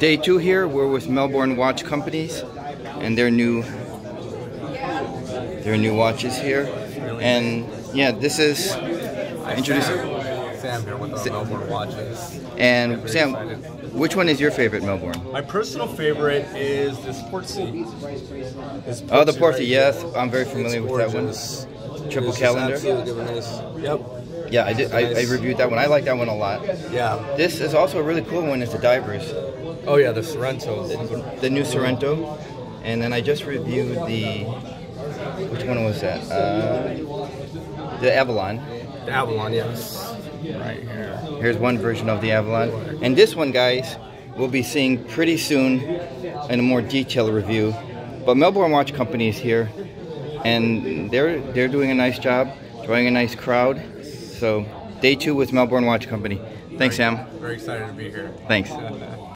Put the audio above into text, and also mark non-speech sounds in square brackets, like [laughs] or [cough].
Day two here, we're with Melbourne Watch Companies and their new their new watches here. And yeah, this is introduce Sam here with the Melbourne watches. and Sam, excited. which one is your favorite Melbourne? My personal favorite is this Portsea. This Oh, the Portsea Portsea, right yes. I'm very familiar with that one. Triple calendar. nice. Yep. Yeah, I did. I, I reviewed that one. I like that one a lot. Yeah. This is also a really cool one. Is the divers, Oh yeah, the Sorrento. the new Sorrento, and then I just reviewed the which one was that? Uh, the Avalon. The Avalon, yes. Right here. Here's one version of the Avalon, and this one, guys, we'll be seeing pretty soon in a more detailed review. But Melbourne Watch Company is here, and they're they're doing a nice job, drawing a nice crowd. So day two with Melbourne Watch Company. Thanks, Sam. Very excited to be here. Thanks. [laughs]